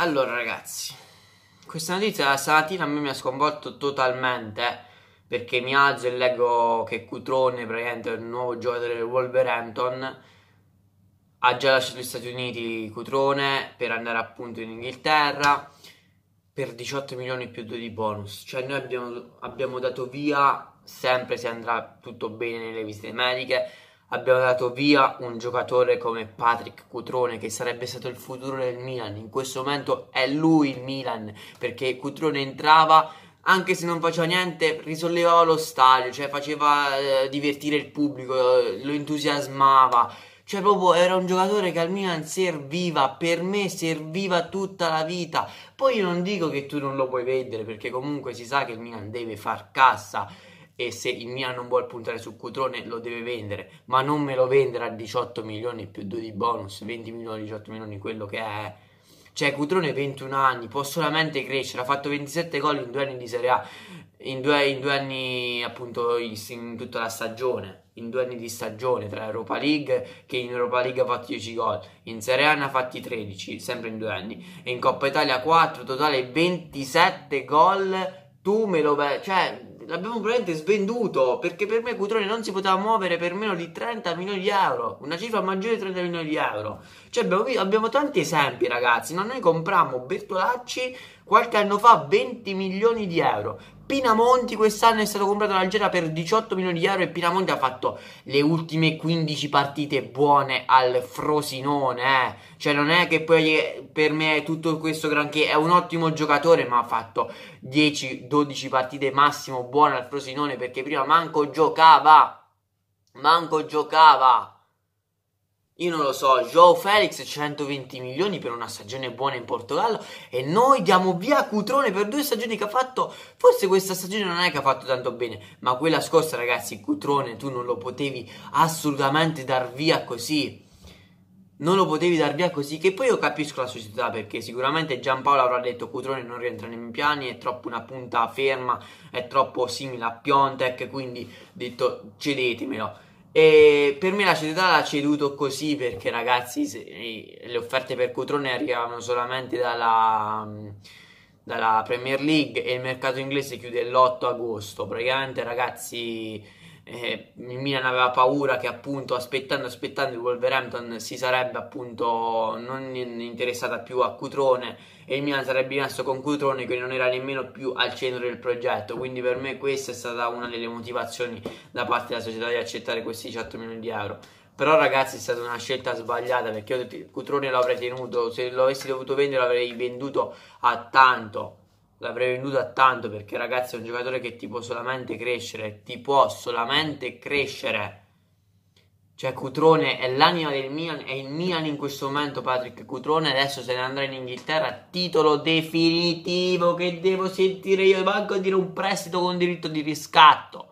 Allora ragazzi, questa notizia stamattina a me mi ha sconvolto totalmente perché mi alzo e leggo che Cutrone, praticamente il nuovo giocatore del Wolverhampton, ha già lasciato gli Stati Uniti Cutrone per andare appunto in Inghilterra per 18 milioni più 2 di bonus. Cioè noi abbiamo, abbiamo dato via, sempre se andrà tutto bene nelle visite mediche, abbiamo dato via un giocatore come Patrick Cutrone che sarebbe stato il futuro del Milan. In questo momento è lui il Milan perché Cutrone entrava anche se non faceva niente, risollevava lo stadio, cioè faceva eh, divertire il pubblico, lo entusiasmava. Cioè, proprio era un giocatore che al Milan serviva, per me serviva tutta la vita. Poi io non dico che tu non lo puoi vendere, perché comunque si sa che il Milan deve far cassa e se il Milan non vuole puntare su Cutrone lo deve vendere, ma non me lo vendere a 18 milioni più 2 di bonus, 20 milioni, 18 milioni, quello che è. Cioè Cutrone 21 anni, può solamente crescere, ha fatto 27 gol in due anni di Serie A, in due, in due anni appunto in tutta la stagione, in due anni di stagione tra Europa League che in Europa League ha fatto 10 gol, in Serie A ne ha fatti 13, sempre in due anni, e in Coppa Italia 4, totale 27 gol, tu me lo... cioè l'abbiamo probabilmente svenduto perché per me Cutrone non si poteva muovere per meno di 30 milioni di euro, una cifra maggiore di 30 milioni di euro. Cioè abbiamo, abbiamo tanti esempi ragazzi, no? noi comprammo Bertolacci qualche anno fa 20 milioni di euro. Pinamonti quest'anno è stato comprato dall'Algeria per 18 milioni di euro e Pinamonti ha fatto le ultime 15 partite buone al Frosinone, eh. Cioè non è che poi per me è tutto questo granché, è un ottimo giocatore ma ha fatto 10-12 partite massimo buone al Frosinone perché prima manco giocava, manco giocava. Io non lo so, Joe Felix 120 milioni per una stagione buona in Portogallo e noi diamo via Cutrone per due stagioni che ha fatto, forse questa stagione non è che ha fatto tanto bene, ma quella scorsa ragazzi Cutrone tu non lo potevi assolutamente dar via così. Non lo potevi dar via così, che poi io capisco la società perché sicuramente Giampaolo avrà detto Cutrone non rientra nei miei piani, è troppo una punta ferma, è troppo simile a Piontek, quindi detto cedetemelo e per me la società l'ha ceduto così perché ragazzi le offerte per Cutrone arrivavano solamente dalla, dalla Premier League e il mercato inglese chiude l'8 agosto. Praticamente ragazzi eh, il Milan aveva paura che appunto aspettando aspettando il Wolverhampton si sarebbe appunto non interessata più a Cutrone e il Milan sarebbe rimasto con Cutrone che non era nemmeno più al centro del progetto. Quindi per me questa è stata una delle motivazioni da parte della società di accettare questi 18 milioni di euro. Però ragazzi è stata una scelta sbagliata perché io Cutrone l'avrei tenuto se lo avessi dovuto vendere l'avrei venduto a tanto l'avrei venduto a tanto perché ragazzi è un giocatore che ti può solamente crescere, ti può solamente crescere. Cioè Cutrone è l'anima del Milan, è il Milan in questo momento Patrick Cutrone, adesso se ne andrà in Inghilterra, titolo definitivo che devo sentire io, manco a dire un prestito con diritto di riscatto.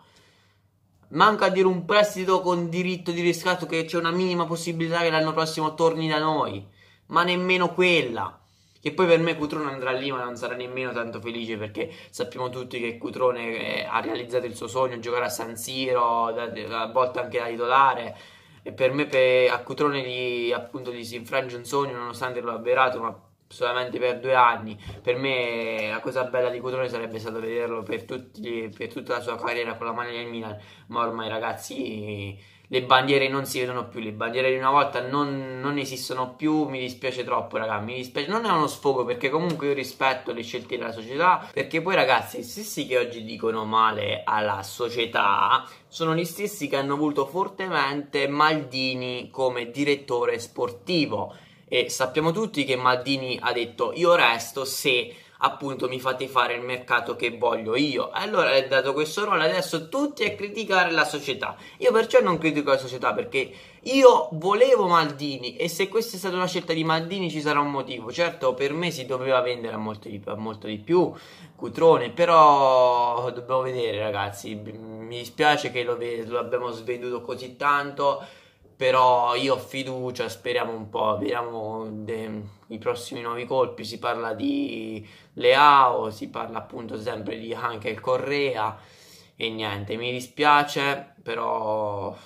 Manco a dire un prestito con diritto di riscatto che c'è una minima possibilità che l'anno prossimo torni da noi, ma nemmeno quella. Che poi per me Cutrone andrà lì, ma non sarà nemmeno tanto felice perché sappiamo tutti che Cutrone eh, ha realizzato il suo sogno, giocare a San Siro, a volte anche da titolare. E per me per, a Cutrone gli, appunto, gli si infrange un sogno nonostante lo avverato, ma solamente per due anni. Per me la cosa bella di Cutrone sarebbe stato vederlo per, tutti, per tutta la sua carriera con la maglia del Milan, ma ormai ragazzi le bandiere non si vedono più, le bandiere di una volta non, non esistono più, mi dispiace troppo ragazzi, mi dispiace, non è uno sfogo perché comunque io rispetto le scelte della società, perché poi ragazzi, gli stessi che oggi dicono male alla società sono gli stessi che hanno voluto fortemente Maldini come direttore sportivo. E sappiamo tutti che Maldini ha detto io resto se appunto mi fate fare il mercato che voglio io. Allora è dato questo ruolo adesso tutti a criticare la società. Io perciò non critico la società perché io volevo Maldini e se questa è stata una scelta di Maldini ci sarà un motivo. Certo, per me si doveva vendere a molto di, a molto di più Cutrone, però dobbiamo vedere ragazzi. Mi dispiace che lo, lo abbiamo svenduto così tanto però io ho fiducia, speriamo un po', vediamo de, i prossimi nuovi colpi, si parla di Leao, si parla appunto sempre di il Correa e niente, mi dispiace, però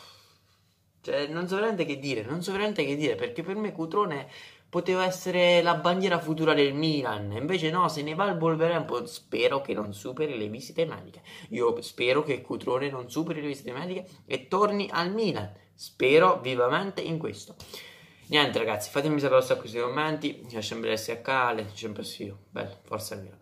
cioè, non so veramente che dire, non so veramente che dire, perché per me Cutrone poteva essere la bandiera futura del Milan. Invece no, se ne va al Wolverhampton. Spero che non superi le visite mediche. Io spero che Cutrone non superi le visite mediche e torni al Milan. Spero vivamente in questo. Niente ragazzi, fatemi sapere lo so questi commenti. Lasciami l'SH, sempre sì. Bello, forza Milan.